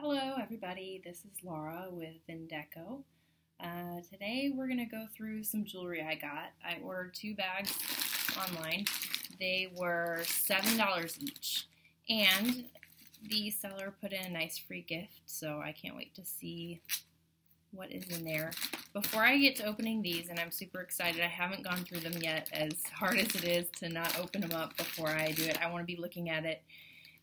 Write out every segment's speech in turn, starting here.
Hello everybody, this is Laura with Vindeco. Uh, today we're going to go through some jewelry I got. I ordered two bags online. They were $7 each. And the seller put in a nice free gift, so I can't wait to see what is in there. Before I get to opening these, and I'm super excited, I haven't gone through them yet, as hard as it is to not open them up before I do it. I want to be looking at it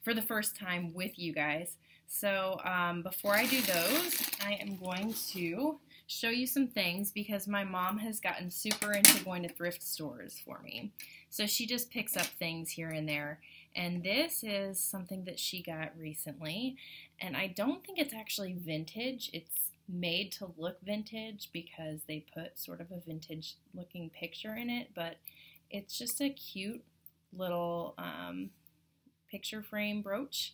for the first time with you guys. So um, before I do those, I am going to show you some things because my mom has gotten super into going to thrift stores for me. So she just picks up things here and there. And this is something that she got recently. And I don't think it's actually vintage. It's made to look vintage because they put sort of a vintage looking picture in it. But it's just a cute little um, picture frame brooch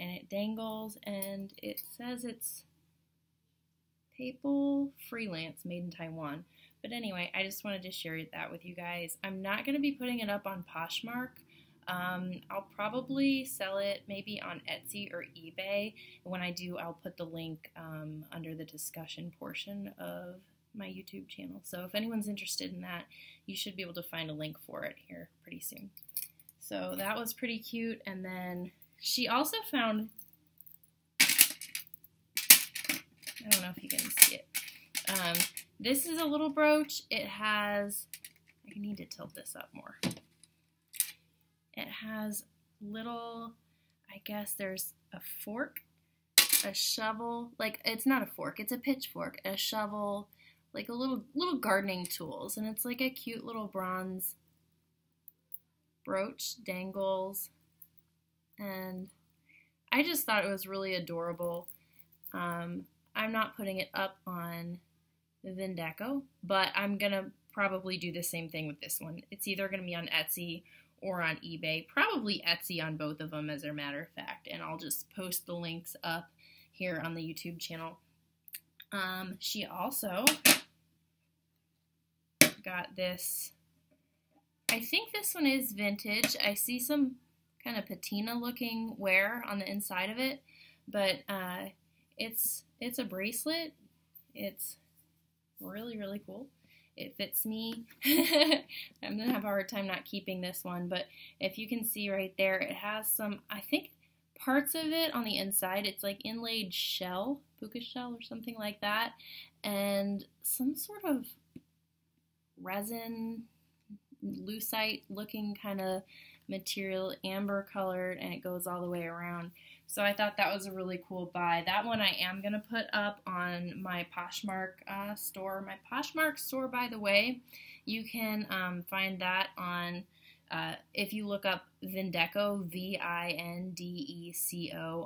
and it dangles and it says it's Papal Freelance made in Taiwan. But anyway, I just wanted to share that with you guys. I'm not going to be putting it up on Poshmark. Um, I'll probably sell it maybe on Etsy or eBay. When I do, I'll put the link um, under the discussion portion of my YouTube channel. So if anyone's interested in that, you should be able to find a link for it here pretty soon. So that was pretty cute. And then she also found, I don't know if you can see it. Um, this is a little brooch. It has, I need to tilt this up more. It has little, I guess there's a fork, a shovel, like it's not a fork, it's a pitchfork, a shovel, like a little little gardening tools, and it's like a cute little bronze brooch, dangles, and I just thought it was really adorable. Um, I'm not putting it up on Vindeco, but I'm going to probably do the same thing with this one. It's either going to be on Etsy or on eBay, probably Etsy on both of them as a matter of fact, and I'll just post the links up here on the YouTube channel. Um, she also got this, I think this one is vintage. I see some kind of patina looking wear on the inside of it, but uh, it's it's a bracelet. It's really really cool. It fits me. I'm gonna have a hard time not keeping this one, but if you can see right there, it has some I think parts of it on the inside. It's like inlaid shell, puka shell or something like that, and some sort of resin lucite looking kind of material, amber colored, and it goes all the way around. So I thought that was a really cool buy. That one I am going to put up on my Poshmark uh, store. My Poshmark store, by the way, you can um, find that on, uh, if you look up Vindeco, V-I-N-D-E-C-O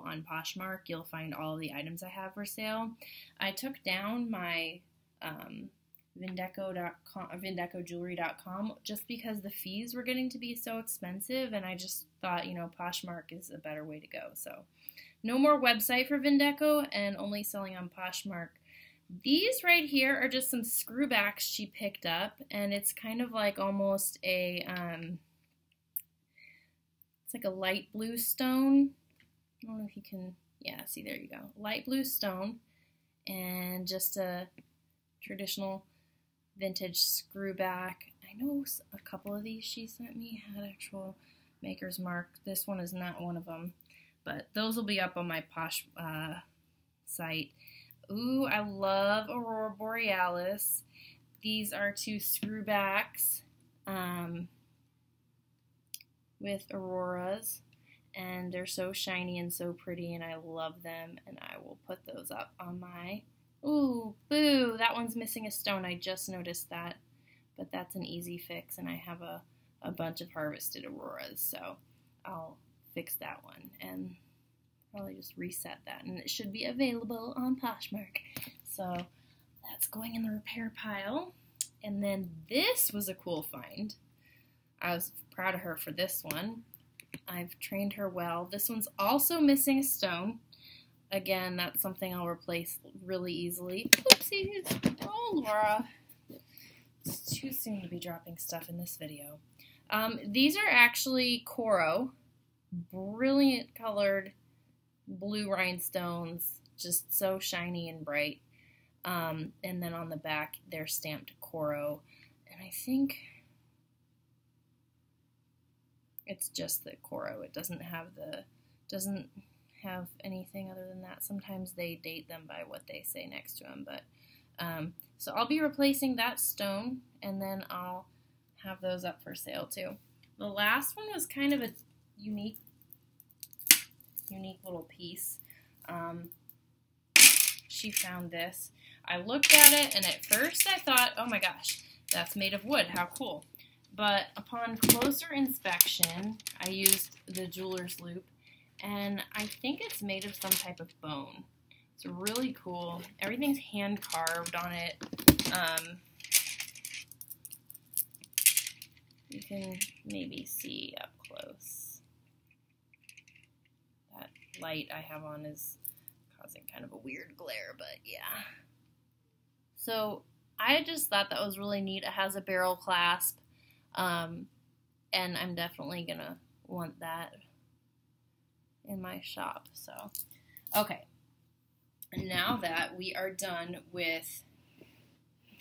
on Poshmark, you'll find all the items I have for sale. I took down my um, Vindeco.com, VindecoJewelry.com, just because the fees were getting to be so expensive, and I just thought, you know, Poshmark is a better way to go. So, no more website for Vindeco, and only selling on Poshmark. These right here are just some screwbacks she picked up, and it's kind of like almost a, um, it's like a light blue stone. I don't know if you can, yeah, see, there you go. Light blue stone, and just a traditional vintage screwback. I know a couple of these she sent me had actual maker's mark. This one is not one of them, but those will be up on my Posh uh, site. Ooh, I love Aurora Borealis. These are two screwbacks um, with auroras, and they're so shiny and so pretty, and I love them, and I will put those up on my Ooh, boo, that one's missing a stone. I just noticed that. But that's an easy fix, and I have a, a bunch of harvested auroras, so I'll fix that one and probably just reset that. And it should be available on Poshmark. So that's going in the repair pile. And then this was a cool find. I was proud of her for this one. I've trained her well. This one's also missing a stone. Again, that's something I'll replace really easily. Oopsies! Oh, Laura. It's too soon to be dropping stuff in this video. Um, these are actually Coro. Brilliant colored blue rhinestones, just so shiny and bright. Um, and then on the back, they're stamped Coro. And I think it's just the Coro. It doesn't have the, doesn't have anything other than that. Sometimes they date them by what they say next to them. But, um, so I'll be replacing that stone and then I'll have those up for sale too. The last one was kind of a unique, unique little piece. Um, she found this. I looked at it, and at first I thought, oh my gosh, that's made of wood. How cool. But upon closer inspection, I used the jeweler's loupe, and I think it's made of some type of bone. It's really cool. Everything's hand carved on it. Um, you can maybe see up close. That light I have on is causing kind of a weird glare, but yeah. So I just thought that was really neat. It has a barrel clasp, um, and I'm definitely gonna want that in my shop. So, okay. Now that we are done with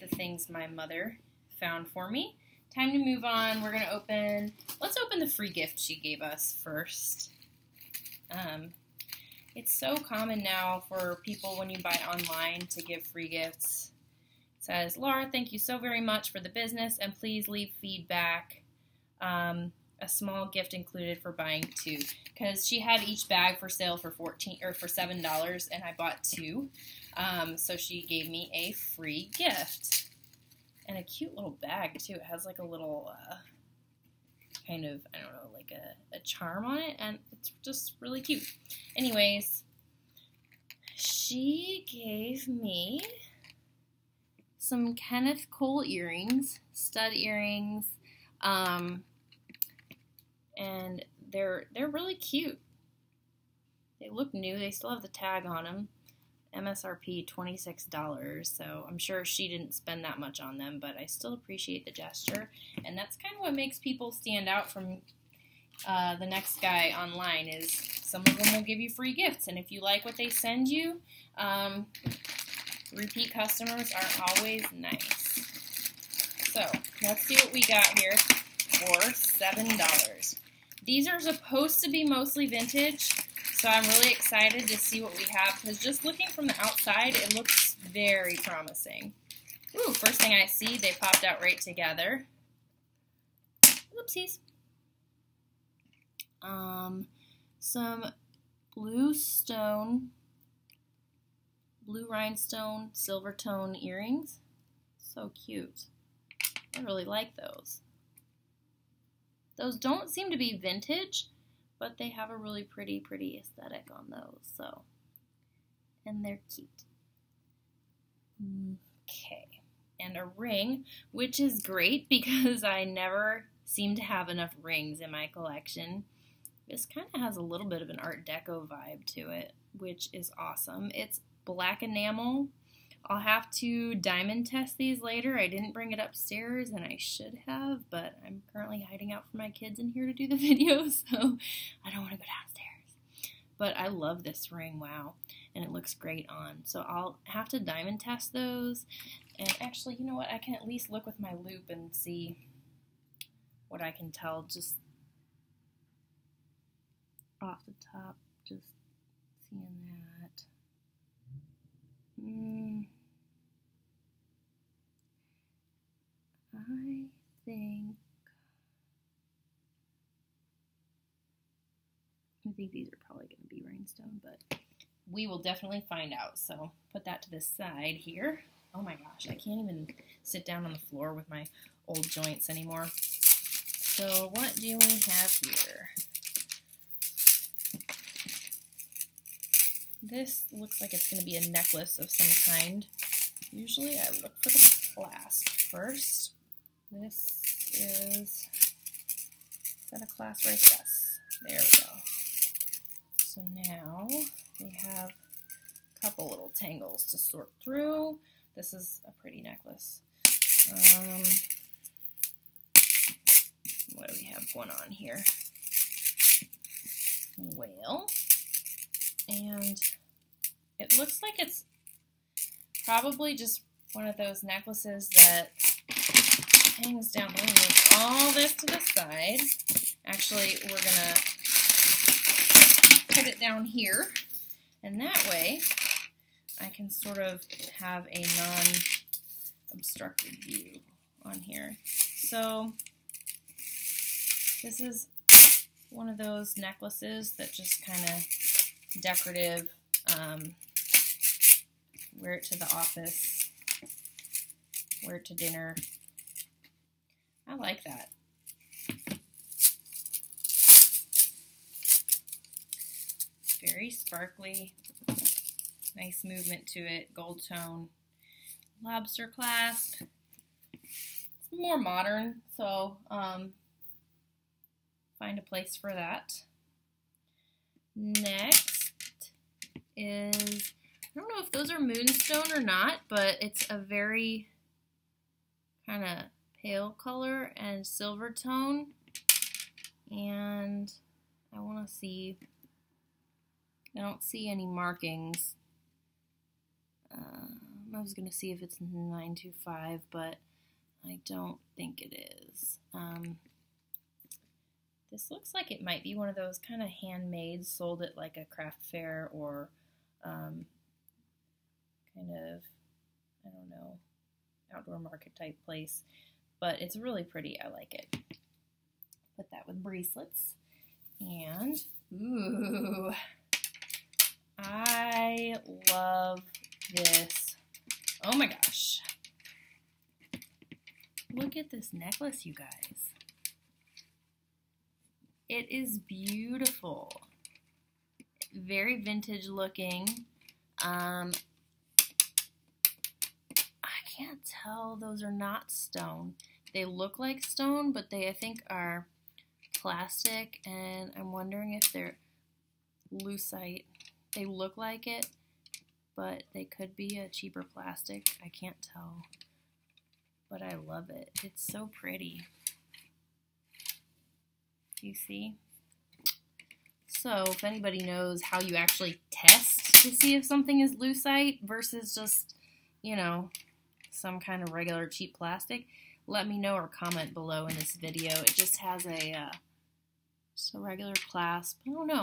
the things my mother found for me, time to move on. We're gonna open. Let's open the free gift she gave us first. Um, it's so common now for people when you buy online to give free gifts. It says, Laura, thank you so very much for the business and please leave feedback. Um, a small gift included for buying two. Because she had each bag for sale for 14 or for seven dollars and I bought two. Um, so she gave me a free gift. And a cute little bag too. It has like a little uh, kind of I don't know like a, a charm on it and it's just really cute. Anyways she gave me some Kenneth Cole earrings stud earrings um, and they're they're really cute. They look new. They still have the tag on them. MSRP $26, so I'm sure she didn't spend that much on them, but I still appreciate the gesture. And that's kind of what makes people stand out from uh, the next guy online is some of them will give you free gifts. And if you like what they send you, um, repeat customers are always nice. So let's see what we got here for $7. These are supposed to be mostly vintage, so I'm really excited to see what we have because just looking from the outside, it looks very promising. Ooh, first thing I see, they popped out right together. Whoopsies. Um, some blue stone, blue rhinestone, silver tone earrings. So cute. I really like those. Those don't seem to be vintage, but they have a really pretty, pretty aesthetic on those. So, and they're cute. Okay, and a ring, which is great because I never seem to have enough rings in my collection. This kind of has a little bit of an Art Deco vibe to it, which is awesome. It's black enamel I'll have to diamond test these later. I didn't bring it upstairs and I should have, but I'm currently hiding out from my kids in here to do the video, so I don't want to go downstairs. But I love this ring, wow, and it looks great on. So I'll have to diamond test those. And actually, you know what? I can at least look with my loupe and see what I can tell just off the top, just seeing that. Mm. I think I think these are probably going to be rhinestone, but we will definitely find out. So put that to the side here. Oh my gosh, I can't even sit down on the floor with my old joints anymore. So what do we have here? This looks like it's going to be a necklace of some kind. Usually I look for the clasp first. This is, is that a class right? Yes. There we go. So now we have a couple little tangles to sort through. This is a pretty necklace. Um, what do we have going on here? Whale And it looks like it's probably just one of those necklaces that hangs down. Let me move all this to the side. Actually, we're going to put it down here. And that way, I can sort of have a non-obstructed view on here. So, this is one of those necklaces that just kind of decorative, um, wear it to the office, wear it to dinner. I like that. Very sparkly, nice movement to it, gold tone. Lobster clasp, it's more modern, so um, find a place for that. Next is, I don't know if those are moonstone or not, but it's a very kind of pale color and silver tone. And I want to see, I don't see any markings. Uh, I was going to see if it's 925, but I don't think it is. Um, this looks like it might be one of those kind of handmade, sold at like a craft fair or um, kind of, I don't know, outdoor market type place. But it's really pretty. I like it. Put that with bracelets. And, ooh, I love this. Oh my gosh. Look at this necklace, you guys. It is beautiful. Very vintage looking. Um, can't tell. Those are not stone. They look like stone, but they, I think, are plastic. And I'm wondering if they're lucite. They look like it, but they could be a cheaper plastic. I can't tell. But I love it. It's so pretty. You see? So if anybody knows how you actually test to see if something is lucite versus just, you know, some kind of regular cheap plastic, let me know or comment below in this video. It just has a, uh, just a regular clasp. I don't know.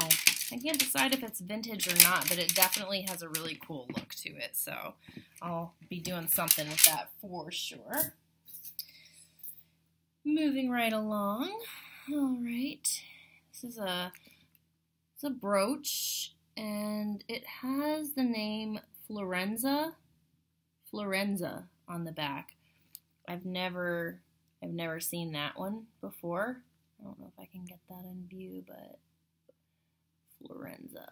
I can't decide if it's vintage or not, but it definitely has a really cool look to it. So I'll be doing something with that for sure. Moving right along. All right. This is a it's a brooch and it has the name Florenza Florenza on the back. I've never I've never seen that one before. I don't know if I can get that in view, but Florenza.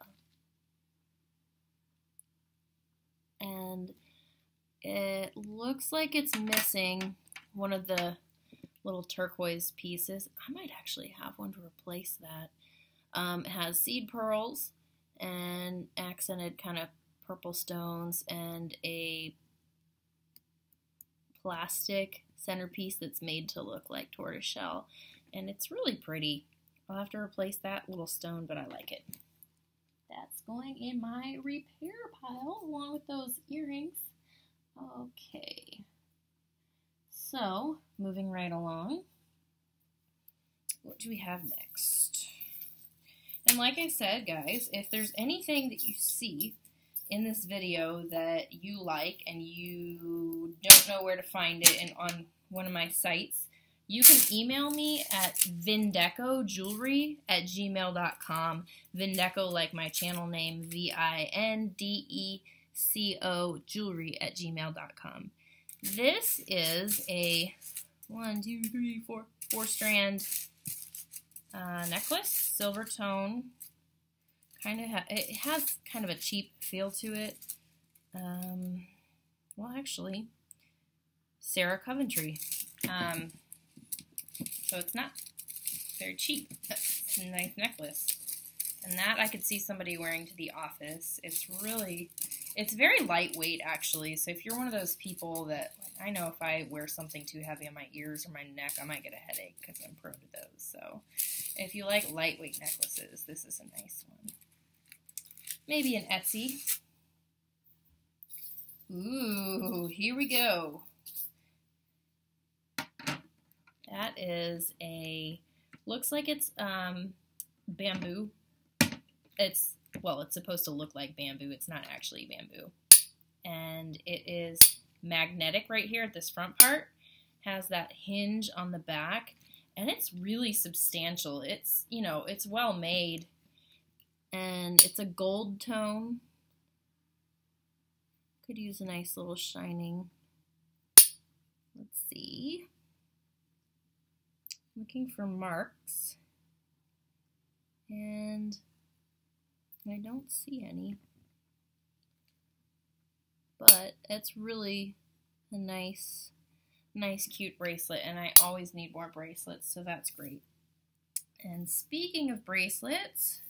And it looks like it's missing one of the little turquoise pieces. I might actually have one to replace that. Um, it has seed pearls and accented kind of purple stones and a plastic centerpiece that's made to look like tortoiseshell. And it's really pretty. I'll have to replace that little stone, but I like it. That's going in my repair pile along with those earrings. Okay. So, moving right along, what do we have next? And like I said, guys, if there's anything that you see in this video that you like and you don't know where to find it and on one of my sites, you can email me at vindecojewelry at gmail.com. Vindeco, like my channel name, V I N D E C O jewelry at gmail.com. This is a one, two, three, four, four strand uh, necklace, silver tone. Kind of, ha it has kind of a cheap feel to it. Um, well, actually, Sarah Coventry. Um, so it's not very cheap. It's a nice necklace. And that I could see somebody wearing to the office. It's really, it's very lightweight actually. So if you're one of those people that, like, I know if I wear something too heavy on my ears or my neck, I might get a headache because I'm prone to those. So if you like lightweight necklaces, this is a nice one. Maybe an Etsy. Ooh, here we go. That is a, looks like it's um, bamboo. It's, well, it's supposed to look like bamboo. It's not actually bamboo. And it is magnetic right here at this front part. Has that hinge on the back. And it's really substantial. It's, you know, it's well made. And it's a gold tone. Could use a nice little shining. Let's see. Looking for marks. And I don't see any. But it's really a nice, nice cute bracelet. And I always need more bracelets, so that's great. And speaking of bracelets,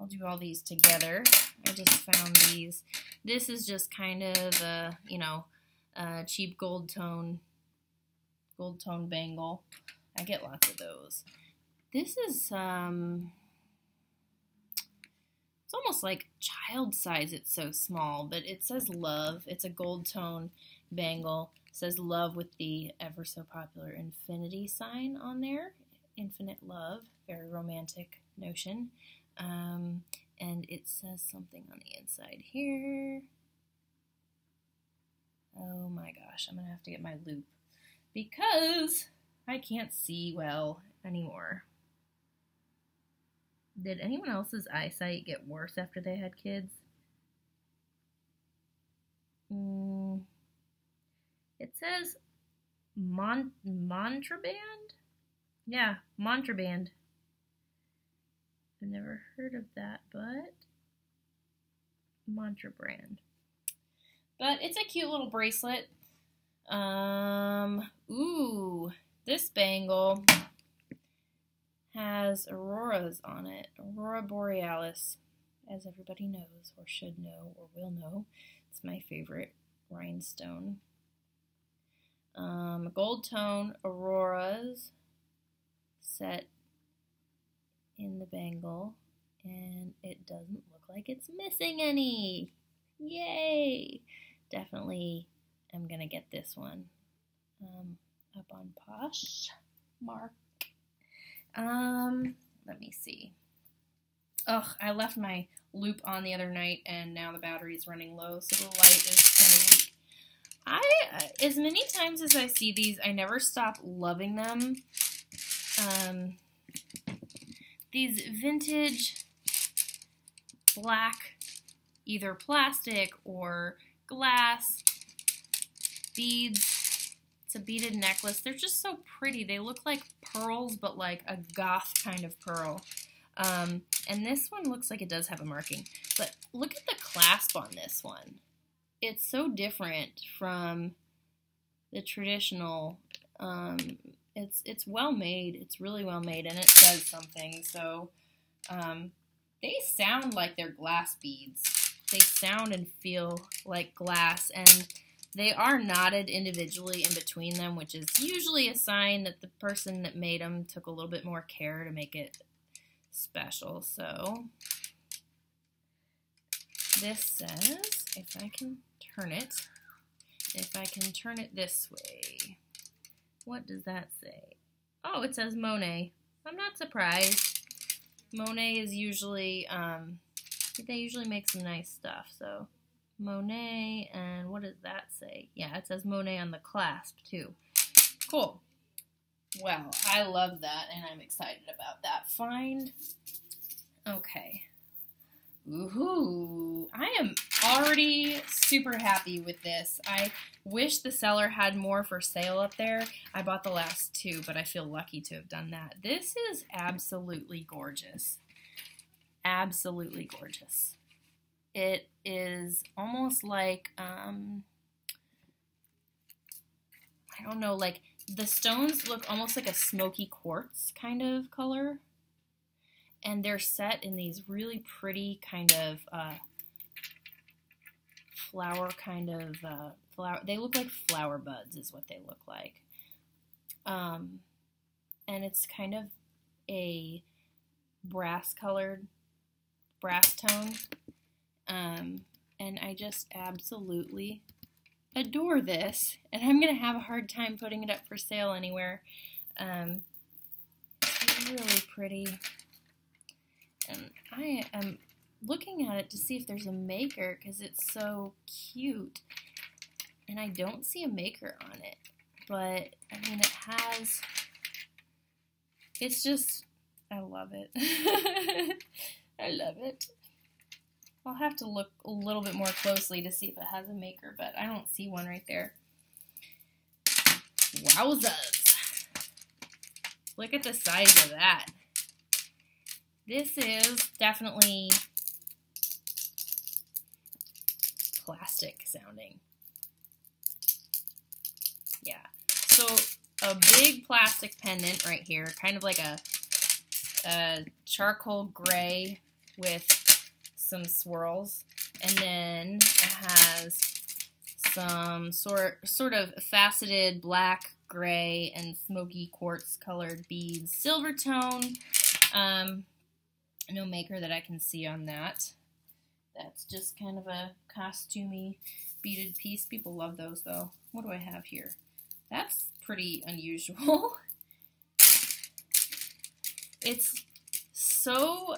I'll do all these together. I just found these. This is just kind of a, you know, a cheap gold tone, gold tone bangle. I get lots of those. This is, um, it's almost like child size. It's so small, but it says love. It's a gold tone bangle. It says love with the ever so popular infinity sign on there. Infinite love. Very romantic notion. Um, and it says something on the inside here. Oh my gosh, I'm going to have to get my loupe because I can't see well anymore. Did anyone else's eyesight get worse after they had kids? Mm, it says Mon Montraband? Yeah, Montraband. I've never heard of that, but Mantra brand. But it's a cute little bracelet. Um, ooh, this bangle has auroras on it. Aurora borealis, as everybody knows, or should know, or will know. It's my favorite rhinestone. Um, gold tone auroras set in the bangle and it doesn't look like it's missing any. Yay! Definitely am going to get this one um, up on Posh. Mark. Um, let me see. Ugh, I left my loupe on the other night and now the battery is running low, so the light is kind of weak. I, as many times as I see these, I never stop loving them. Um, these vintage black, either plastic or glass beads. It's a beaded necklace. They're just so pretty. They look like pearls, but like a goth kind of pearl. Um, and this one looks like it does have a marking. But look at the clasp on this one. It's so different from the traditional um, it's it's well made. It's really well made, and it does something. So um, they sound like they're glass beads. They sound and feel like glass, and they are knotted individually in between them, which is usually a sign that the person that made them took a little bit more care to make it special. So this says, if I can turn it, if I can turn it this way, what does that say? Oh, it says Monet. I'm not surprised. Monet is usually, um, they usually make some nice stuff. So Monet, and what does that say? Yeah, it says Monet on the clasp too. Cool. Well, I love that, and I'm excited about that find. Okay. Ooh, I am already super happy with this. I wish the seller had more for sale up there. I bought the last two, but I feel lucky to have done that. This is absolutely gorgeous. Absolutely gorgeous. It is almost like, um, I don't know, like the stones look almost like a smoky quartz kind of color and they're set in these really pretty kind of uh, flower kind of uh, flower. They look like flower buds, is what they look like. Um, and it's kind of a brass colored, brass tone. Um, and I just absolutely adore this. And I'm going to have a hard time putting it up for sale anywhere. Um, it's really pretty. And I am looking at it to see if there's a maker because it's so cute. And I don't see a maker on it. But, I mean, it has... It's just... I love it. I love it. I'll have to look a little bit more closely to see if it has a maker, but I don't see one right there. Wowzers! Look at the size of that. This is definitely plastic sounding. Yeah. So a big plastic pendant right here, kind of like a, a charcoal gray with some swirls. And then it has some sort, sort of faceted black, gray, and smoky quartz colored beads. Silver tone. Um, no maker that I can see on that. That's just kind of a costumey beaded piece. People love those though. What do I have here? That's pretty unusual. it's so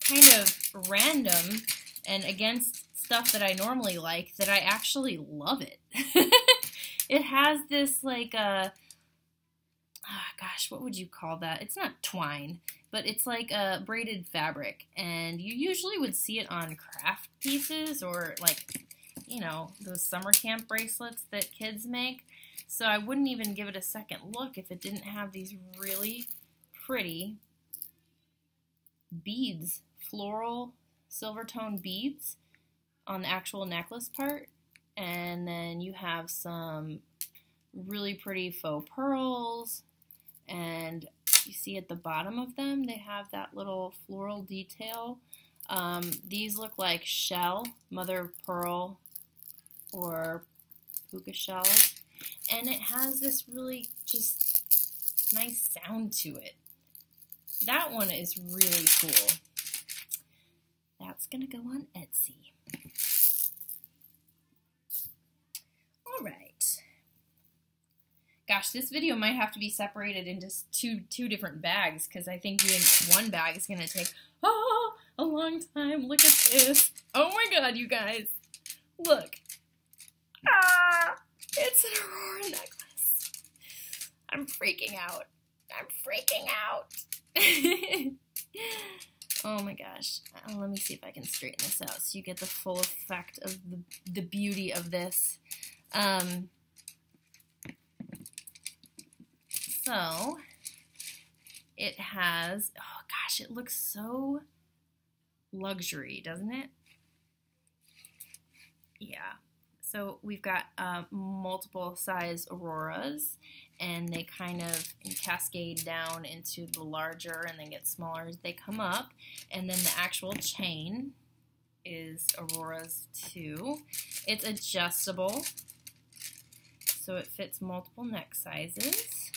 kind of random and against stuff that I normally like that I actually love it. it has this like uh oh gosh, what would you call that? It's not twine, but it's like a braided fabric and you usually would see it on craft pieces or like you know, those summer camp bracelets that kids make. So I wouldn't even give it a second look if it didn't have these really pretty beads floral silver tone beads on the actual necklace part. And then you have some really pretty faux pearls. And you see at the bottom of them, they have that little floral detail. Um, these look like shell, mother of pearl, or puka shell. And it has this really just nice sound to it. That one is really cool. That's going to go on Etsy. All right. Gosh, this video might have to be separated into two two different bags because I think doing one bag is going to take oh, a long time. Look at this. Oh my god, you guys. Look. Ah, it's an Aurora necklace. I'm freaking out. I'm freaking out. Oh my gosh. Uh, let me see if I can straighten this out so you get the full effect of the, the beauty of this. Um, so, it has, oh gosh, it looks so luxury, doesn't it? Yeah. So we've got uh, multiple size auroras, and they kind of cascade down into the larger and then get smaller as they come up. And then the actual chain is auroras too. It's adjustable, so it fits multiple neck sizes.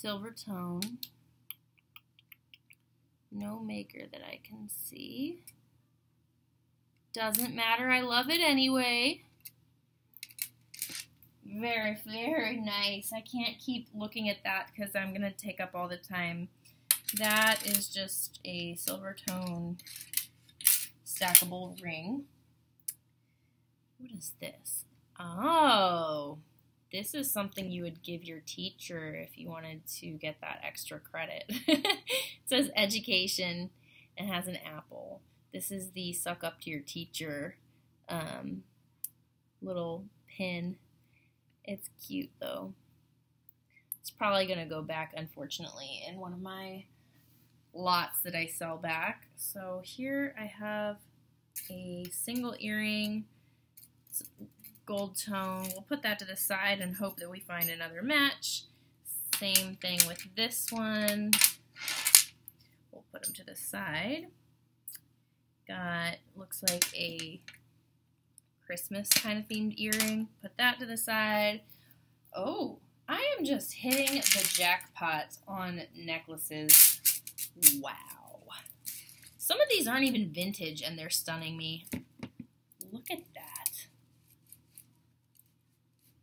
Silver tone. No maker that I can see. Doesn't matter, I love it anyway. Very, very nice. I can't keep looking at that because I'm going to take up all the time. That is just a silver tone stackable ring. What is this? Oh, this is something you would give your teacher if you wanted to get that extra credit. it says education and has an apple. This is the suck up to your teacher um, little pin. It's cute though. It's probably going to go back, unfortunately, in one of my lots that I sell back. So here I have a single earring, gold tone. We'll put that to the side and hope that we find another match. Same thing with this one. We'll put them to the side. Got, looks like a Christmas kind of themed earring. Put that to the side. Oh, I am just hitting the jackpot on necklaces. Wow. Some of these aren't even vintage and they're stunning me. Look at that.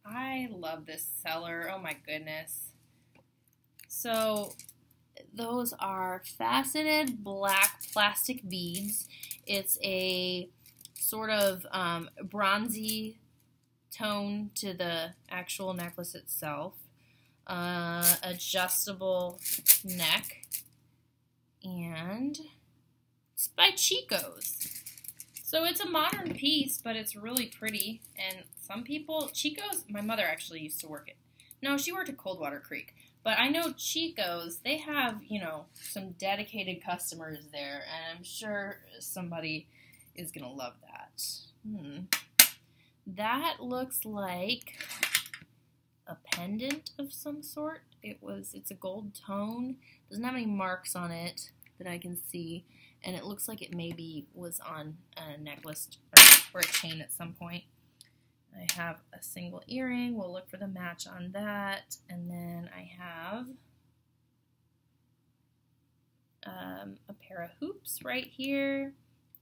I love this seller. Oh my goodness. So those are faceted black plastic beads. It's a sort of um, bronzy tone to the actual necklace itself. Uh, adjustable neck. And it's by Chico's. So it's a modern piece, but it's really pretty. And some people, Chico's, my mother actually used to work it. No, she worked at Coldwater Creek. But I know Chico's, they have, you know, some dedicated customers there. And I'm sure somebody is going to love that. Hmm. That looks like a pendant of some sort. It was, it's a gold tone. Doesn't have any marks on it that I can see and it looks like it maybe was on a necklace or, or a chain at some point. I have a single earring. We'll look for the match on that. And then I have um, a pair of hoops right here.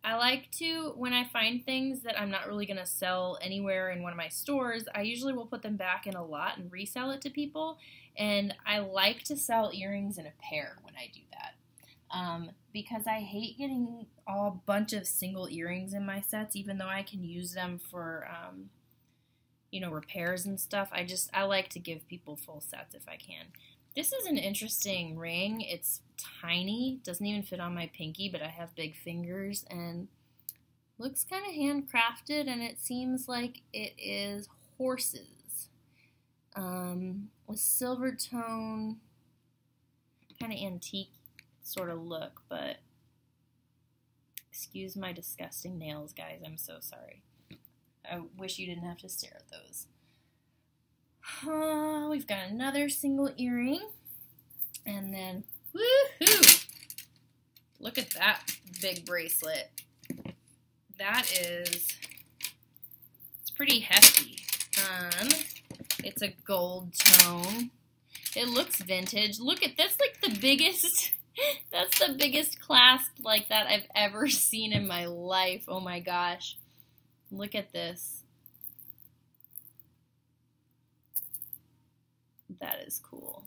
I like to, when I find things that I'm not really going to sell anywhere in one of my stores, I usually will put them back in a lot and resell it to people. And I like to sell earrings in a pair when I do that um, because I hate getting a bunch of single earrings in my sets, even though I can use them for, um, you know, repairs and stuff. I just, I like to give people full sets if I can. This is an interesting ring. It's tiny, doesn't even fit on my pinky, but I have big fingers and looks kind of handcrafted and it seems like it is horses um, with silver tone, kind of antique sort of look, but excuse my disgusting nails, guys. I'm so sorry. I wish you didn't have to stare at those. Uh, we've got another single earring. And then, woohoo! Look at that big bracelet. That is, it's pretty hefty. Um, it's a gold tone. It looks vintage. Look at, that's like the biggest That's the biggest clasp like that I've ever seen in my life. Oh my gosh. Look at this. That is cool.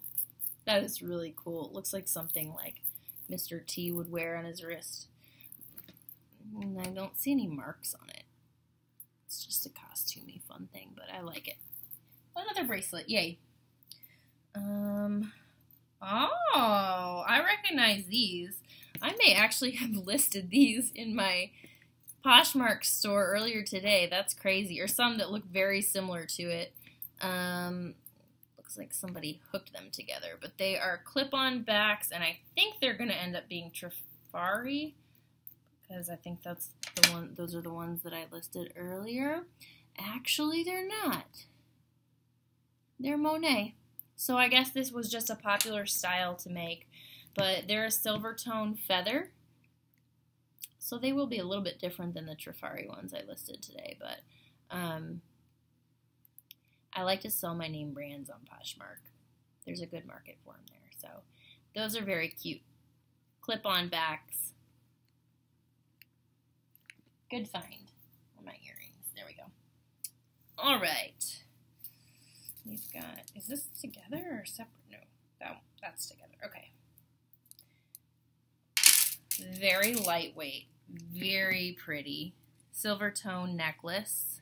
That is really cool. It looks like something like Mr. T would wear on his wrist. And I don't see any marks on it. It's just a costumey fun thing, but I like it. Another bracelet. Yay. Um, Oh, I recognize these. I may actually have listed these in my Poshmark store earlier today. That's crazy. Or some that look very similar to it. Um, looks like somebody hooked them together. But they are clip-on backs, and I think they're going to end up being Trifari Because I think that's the one. Those are the ones that I listed earlier. Actually, they're not. They're Monet. So I guess this was just a popular style to make, but they're a silver tone feather. So they will be a little bit different than the Trifari ones I listed today, but um, I like to sell my name brands on Poshmark. There's a good market for them there. So those are very cute. Clip-on backs. Good find on my earrings. There we go. All right. We've got, is this together or separate? No, that, that's together. Okay. Very lightweight, very pretty. Silver tone necklace.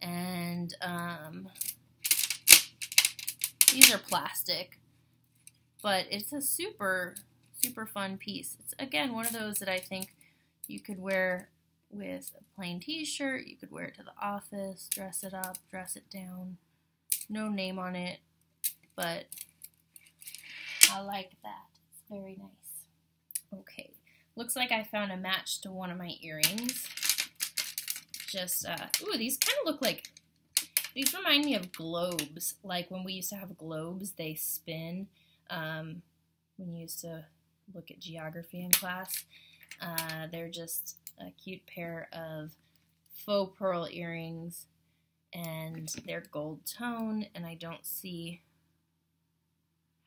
And um, these are plastic, but it's a super, super fun piece. It's, again, one of those that I think you could wear with a plain t-shirt. You could wear it to the office, dress it up, dress it down no name on it, but I like that. It's very nice. Okay, looks like I found a match to one of my earrings. Just, uh, ooh, these kind of look like, these remind me of globes. Like when we used to have globes, they spin. Um, when you used to look at geography in class. Uh, they're just a cute pair of faux pearl earrings and they're gold tone and I don't see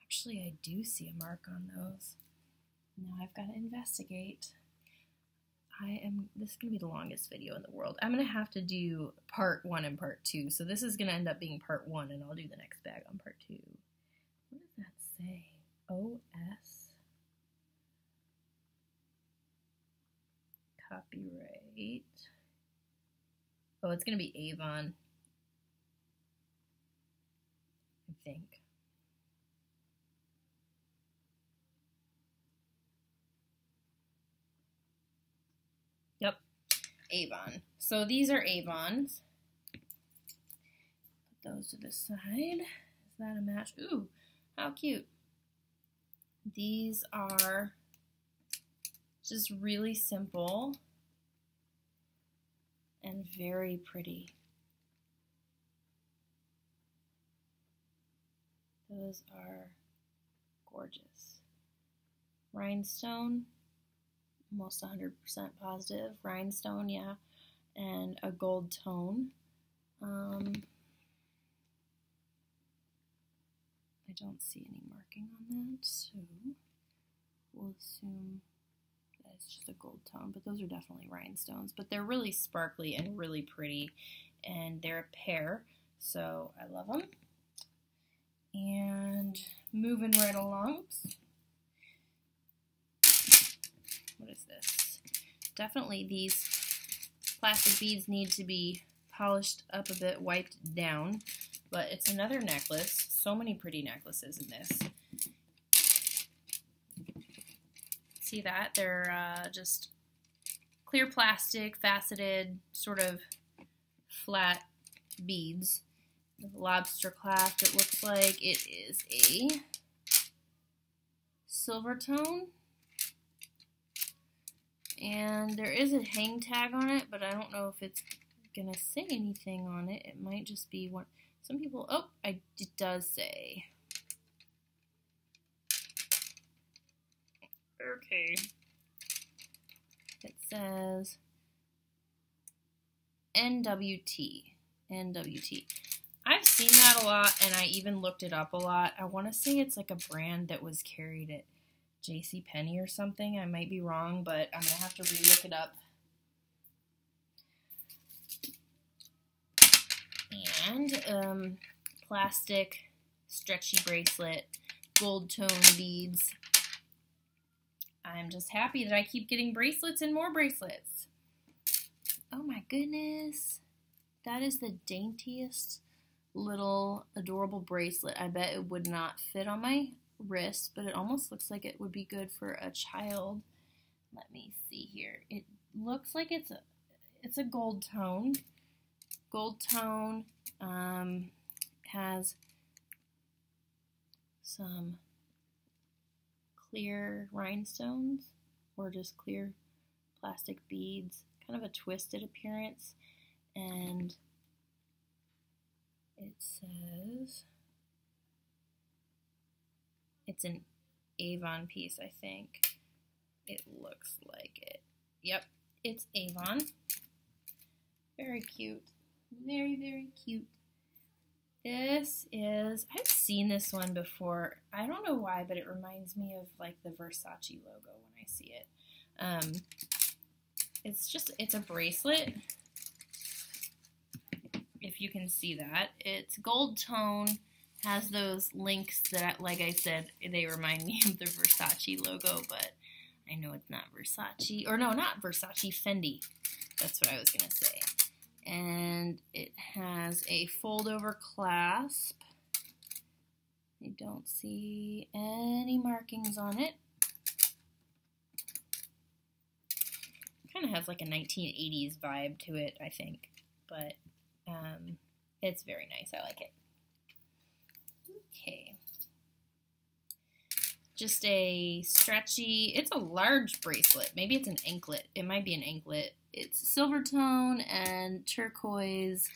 actually I do see a mark on those now I've got to investigate I am, this is going to be the longest video in the world. I'm going to have to do part one and part two. So this is going to end up being part one, and I'll do the next bag on part two. What does that say? OS? Copyright. Oh, it's going to be Avon. I think. Yep, Avon. So these are Avons. Put those to the side. Is that a match? Ooh, how cute. These are just really simple and very pretty. Those are gorgeous. Rhinestone, almost 100% positive. Rhinestone, yeah. And a gold tone. Um, I don't see any marking on that, so we'll assume that it's just a gold tone. But those are definitely rhinestones. But they're really sparkly and really pretty, and they're a pair, so I love them. And moving right along. Oops. What is this? Definitely these plastic beads need to be polished up a bit, wiped down. But it's another necklace. So many pretty necklaces in this. See that? They're uh, just clear plastic, faceted, sort of flat beads lobster clasp. It looks like it is a silver tone. And there is a hang tag on it, but I don't know if it's going to say anything on it. It might just be one. Some people, oh, I, it does say. Okay. It says NWT. NWT. I've seen that a lot, and I even looked it up a lot. I want to say it's like a brand that was carried at J.C. Penney or something. I might be wrong, but I'm gonna have to re-look it up. And um, plastic stretchy bracelet, gold tone beads. I'm just happy that I keep getting bracelets and more bracelets. Oh my goodness. That is the daintiest little adorable bracelet. I bet it would not fit on my wrist, but it almost looks like it would be good for a child. Let me see here. It looks like it's a it's a gold tone. Gold tone um, has some clear rhinestones or just clear plastic beads, kind of a twisted appearance, and it says it's an Avon piece, I think. It looks like it. Yep, it's Avon. Very cute. Very, very cute. This is, I've seen this one before. I don't know why, but it reminds me of like the Versace logo when I see it. Um, it's just, it's a bracelet if you can see that. It's gold tone, has those links that, like I said, they remind me of the Versace logo, but I know it's not Versace, or no, not Versace, Fendi. That's what I was going to say. And it has a fold-over clasp. I don't see any markings on it. Kind of has like a 1980s vibe to it, I think. But um, it's very nice. I like it. Okay. Just a stretchy, it's a large bracelet. Maybe it's an anklet. It might be an anklet. It's silver tone and turquoise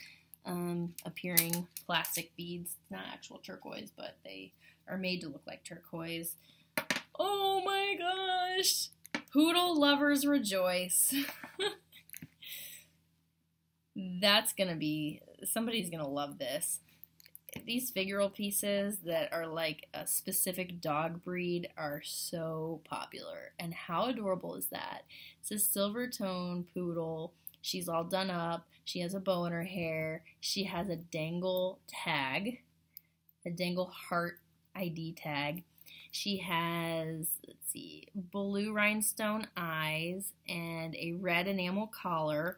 um, appearing plastic beads. Not actual turquoise, but they are made to look like turquoise. Oh my gosh! Poodle lovers rejoice. that's gonna be somebody's gonna love this. these figural pieces that are like a specific dog breed are so popular. And how adorable is that? It's a silver tone poodle. She's all done up. She has a bow in her hair. She has a dangle tag, a dangle heart ID tag. She has, let's see, blue rhinestone eyes and a red enamel collar.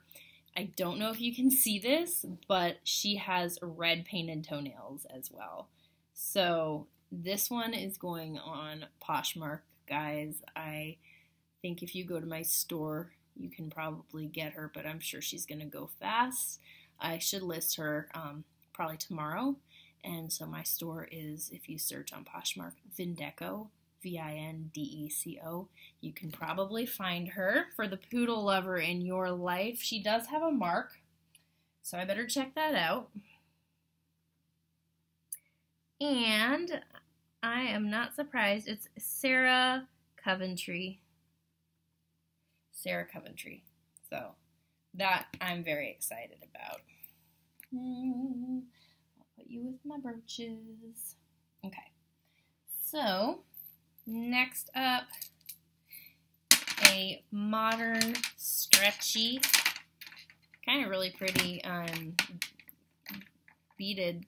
I don't know if you can see this, but she has red painted toenails as well. So this one is going on Poshmark, guys. I think if you go to my store, you can probably get her, but I'm sure she's going to go fast. I should list her um, probably tomorrow. And so my store is, if you search on Poshmark, Vindeco, V I N D E C O. You can probably find her for the poodle lover in your life. She does have a mark, so I better check that out. And I am not surprised. It's Sarah Coventry. Sarah Coventry. So that I'm very excited about. Mm, I'll put you with my brooches. Okay. So Next up, a modern stretchy, kind of really pretty um, beaded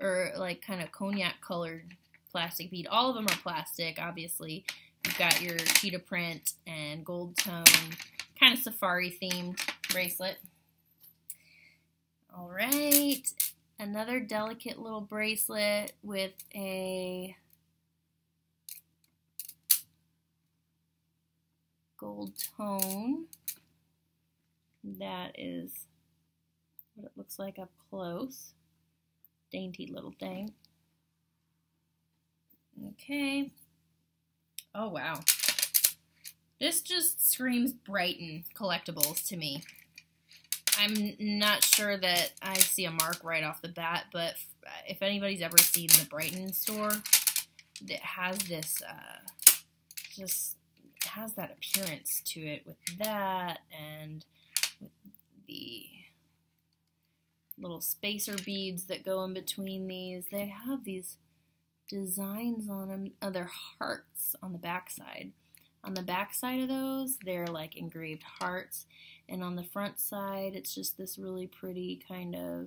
or like kind of cognac colored plastic bead. All of them are plastic, obviously. You've got your cheetah print and gold tone, kind of safari themed bracelet. All right, another delicate little bracelet with a gold tone. That is what it looks like up close. Dainty little thing. Okay. Oh, wow. This just screams Brighton collectibles to me. I'm not sure that I see a mark right off the bat, but if anybody's ever seen the Brighton store, it has this uh, just has that appearance to it with that and with the little spacer beads that go in between these. They have these designs on them, other hearts on the back side. On the back side of those, they're like engraved hearts, and on the front side, it's just this really pretty kind of,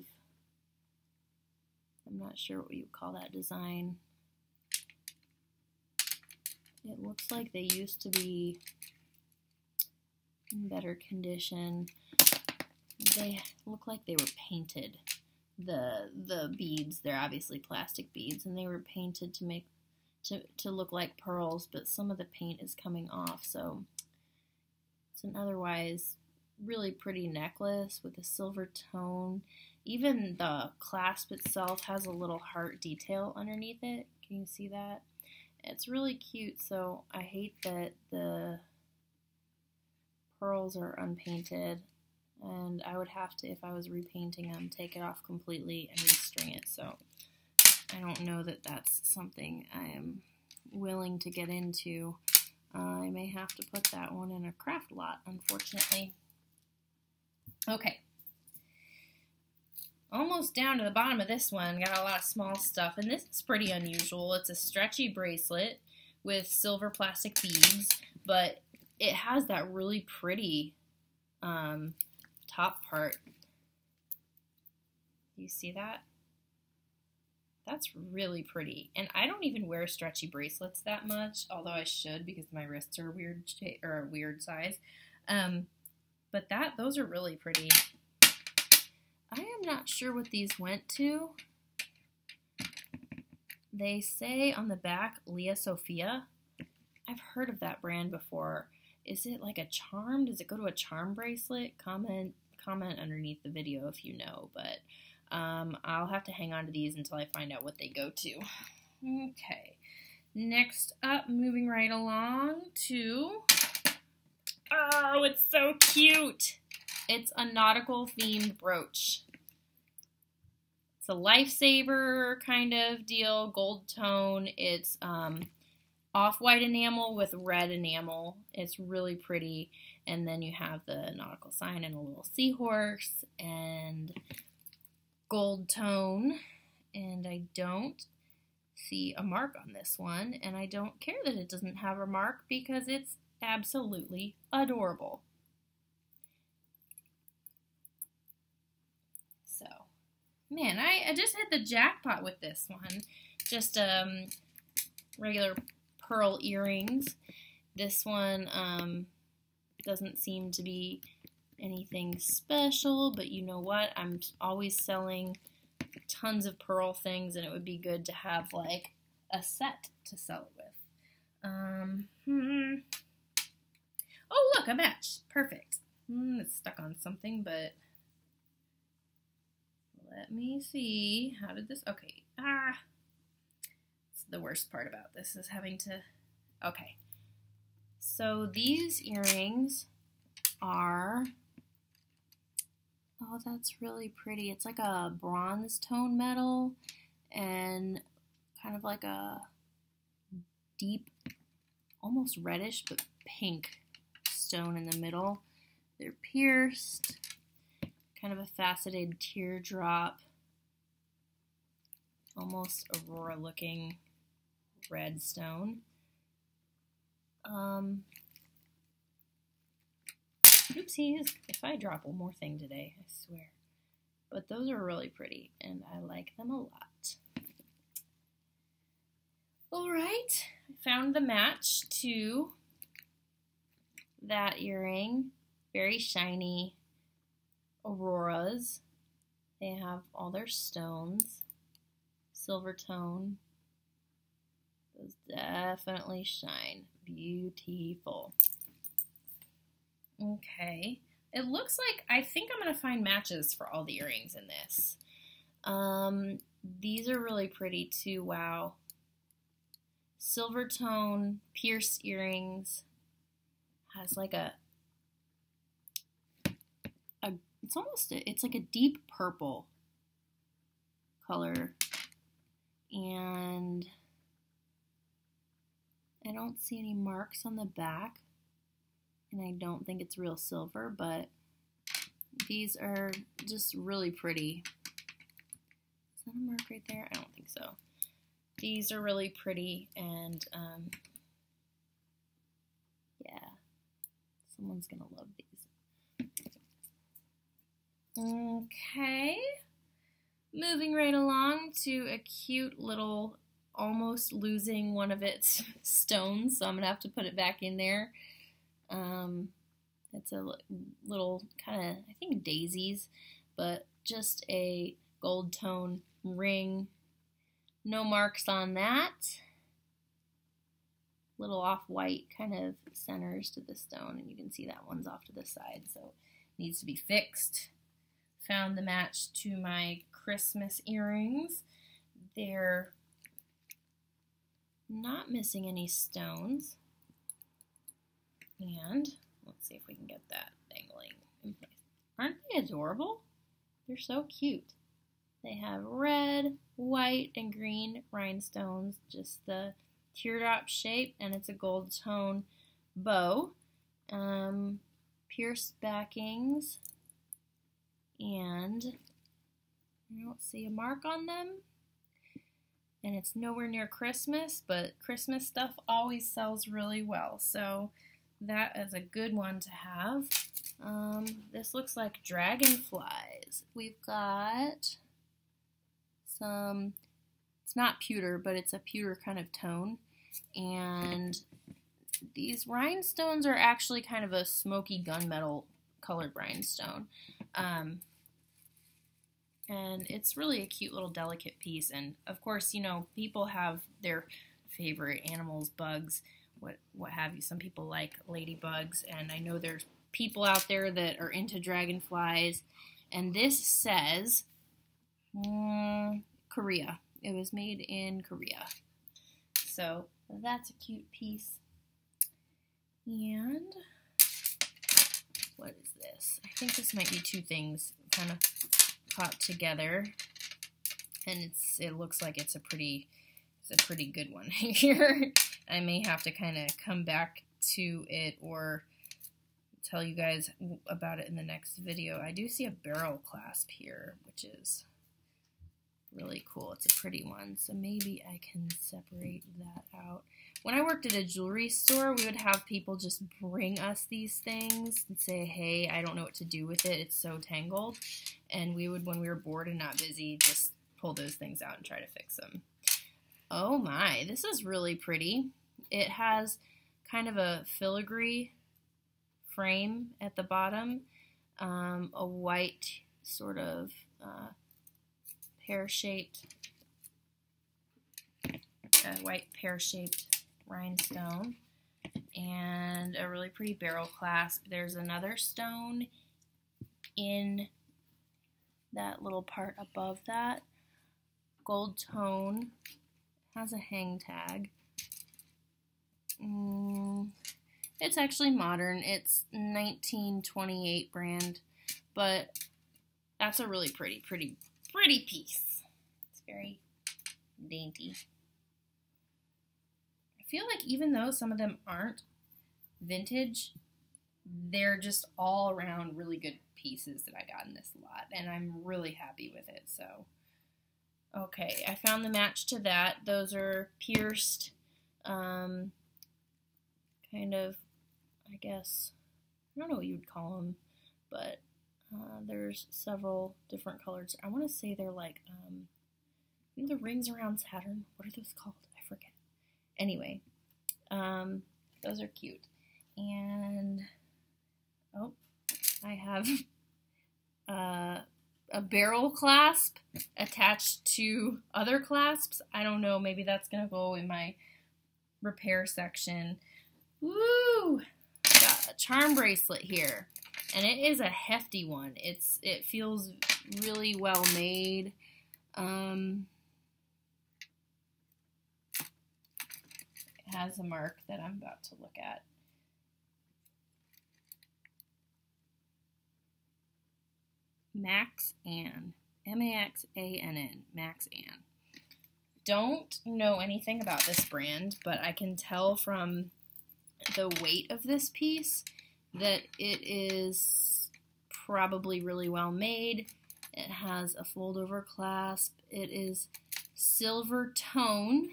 I'm not sure what you would call that design. It looks like they used to be in better condition. They look like they were painted. The the beads, they're obviously plastic beads, and they were painted to make to, to look like pearls, but some of the paint is coming off, so it's an otherwise really pretty necklace with a silver tone. Even the clasp itself has a little heart detail underneath it. Can you see that? It's really cute, so I hate that the pearls are unpainted. And I would have to, if I was repainting them, take it off completely and restring it. So I don't know that that's something I am willing to get into. Uh, I may have to put that one in a craft lot, unfortunately. Okay, almost down to the bottom of this one. Got a lot of small stuff, and this is pretty unusual. It's a stretchy bracelet with silver plastic beads, but it has that really pretty um, top part. You see that? That's really pretty. And I don't even wear stretchy bracelets that much, although I should because my wrists are weird or weird size. Um, but that those are really pretty. I am not sure what these went to. They say on the back, Lia Sophia. I've heard of that brand before. Is it like a charm? Does it go to a charm bracelet? Comment comment underneath the video if you know, but um, I'll have to hang on to these until I find out what they go to. Okay. Next up, moving right along to... Oh, it's so cute! It's a nautical themed brooch. It's a lifesaver kind of deal, gold tone. It's um, off-white enamel with red enamel. It's really pretty. And then you have the nautical sign and a little seahorse and gold tone. and I don't see a mark on this one, and I don't care that it doesn't have a mark because it's absolutely adorable. So, man, I, I just hit the jackpot with this one. Just um, regular pearl earrings. This one um, doesn't seem to be anything special, but you know what? I'm always selling tons of pearl things, and it would be good to have like a set to sell it with. Um, hmm. Oh, look, a match. Perfect. Mm, it's stuck on something, but let me see. How did this? Okay. Ah. It's the worst part about this is having to. Okay. So these earrings are Oh, that's really pretty. It's like a bronze tone metal and kind of like a deep, almost reddish, but pink stone in the middle. They're pierced, kind of a faceted teardrop, almost aurora looking red stone. Um, Oopsies, if I drop one more thing today, I swear. But those are really pretty, and I like them a lot. Alright, I found the match to that earring. Very shiny auroras. They have all their stones. Silver tone. Those definitely shine. Beautiful. Okay. It looks like I think I'm going to find matches for all the earrings in this. Um, these are really pretty too. Wow. Silver tone pierced earrings has like a a it's almost a, it's like a deep purple color and I don't see any marks on the back and I don't think it's real silver, but these are just really pretty. Is that a mark right there? I don't think so. These are really pretty, and um, yeah, someone's gonna love these. Okay, moving right along to a cute little, almost losing one of its stones, so I'm gonna have to put it back in there. Um, it's a little kind of, I think, daisies, but just a gold tone ring. No marks on that. Little off-white kind of centers to the stone, and you can see that one's off to the side, so needs to be fixed. Found the match to my Christmas earrings. They're not missing any stones. And let's see if we can get that dangling in place. Aren't they adorable? They're so cute. They have red, white, and green rhinestones, just the teardrop shape, and it's a gold tone bow. Um, pierced backings, and I don't see a mark on them. And it's nowhere near Christmas, but Christmas stuff always sells really well. So that is a good one to have. Um, this looks like dragonflies. We've got some, it's not pewter, but it's a pewter kind of tone. And these rhinestones are actually kind of a smoky gunmetal colored rhinestone. Um, and it's really a cute little delicate piece. And of course, you know, people have their favorite animals, bugs what what have you. Some people like ladybugs, and I know there's people out there that are into dragonflies. And this says mm, Korea. It was made in Korea. So that's a cute piece. And what is this? I think this might be two things kind of caught together. And it's it looks like it's a pretty it's a pretty good one here. I may have to kind of come back to it or tell you guys about it in the next video. I do see a barrel clasp here, which is really cool. It's a pretty one, so maybe I can separate that out. When I worked at a jewelry store, we would have people just bring us these things and say, hey, I don't know what to do with it. It's so tangled. And we would, when we were bored and not busy, just pull those things out and try to fix them. Oh my, this is really pretty. It has kind of a filigree frame at the bottom, um, a white sort of uh, pear-shaped, white pear-shaped rhinestone, and a really pretty barrel clasp. There's another stone in that little part above that. Gold tone, has a hang tag. Mm, it's actually modern. It's 1928 brand, but that's a really pretty, pretty, pretty piece. It's very dainty. Feel like even though some of them aren't vintage, they're just all around really good pieces that I got in this lot, and I'm really happy with it, so... Okay, I found the match to that. Those are pierced, um, kind of, I guess, I don't know what you would call them, but uh, there's several different colors. I want to say they're like, um, the rings around Saturn? What are those called? Anyway, um, those are cute. And, oh, I have, uh, a barrel clasp attached to other clasps. I don't know, maybe that's going to go in my repair section. Woo! Got a charm bracelet here. And it is a hefty one. It's It feels really well made. Um, has a mark that I'm about to look at. Max Ann. M A X A N N. Max Ann. Don't know anything about this brand, but I can tell from the weight of this piece that it is probably really well made. It has a fold over clasp. It is silver tone.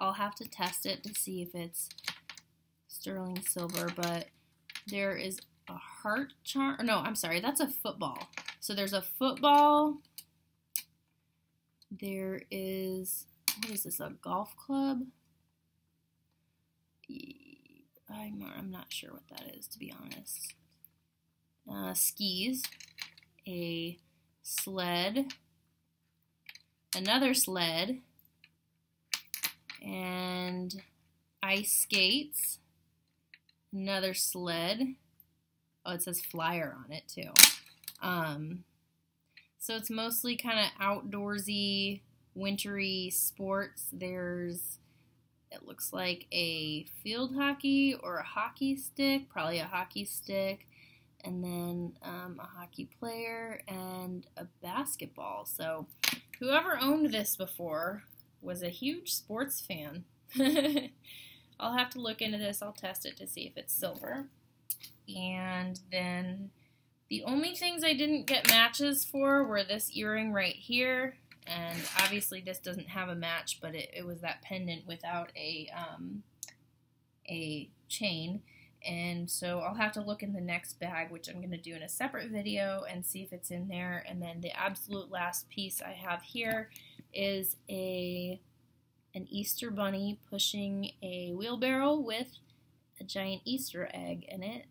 I'll have to test it to see if it's sterling silver, but there is a heart charm. No, I'm sorry, that's a football. So there's a football. There is, what is this, a golf club? I'm, I'm not sure what that is, to be honest. Uh, skis, a sled, another sled, and ice skates, another sled. Oh, it says flyer on it too. Um, so it's mostly kind of outdoorsy, wintry sports. There's, it looks like a field hockey or a hockey stick, probably a hockey stick, and then um, a hockey player and a basketball. So whoever owned this before was a huge sports fan. I'll have to look into this. I'll test it to see if it's silver. And then the only things I didn't get matches for were this earring right here, and obviously this doesn't have a match, but it, it was that pendant without a, um, a chain. And so I'll have to look in the next bag, which I'm going to do in a separate video, and see if it's in there. And then the absolute last piece I have here is a an Easter bunny pushing a wheelbarrow with a giant Easter egg in it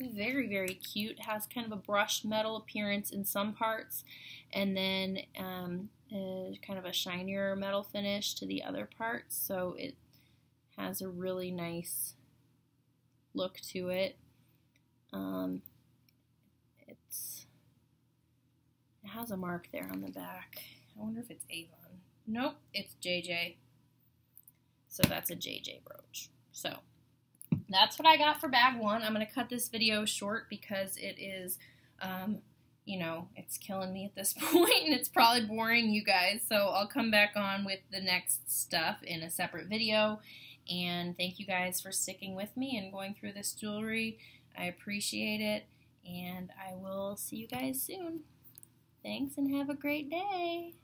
very, very cute. Has kind of a brushed metal appearance in some parts, and then um, kind of a shinier metal finish to the other parts. So it has a really nice look to it. Um, it's it has a mark there on the back. I wonder if it's Avon. Nope, it's JJ. So that's a JJ brooch. So that's what I got for bag one. I'm going to cut this video short because it is, um, you know, it's killing me at this point and it's probably boring you guys. So I'll come back on with the next stuff in a separate video. And thank you guys for sticking with me and going through this jewelry. I appreciate it. And I will see you guys soon. Thanks and have a great day.